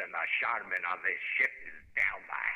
And the Charmin on this ship is down the.